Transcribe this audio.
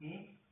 Hmm?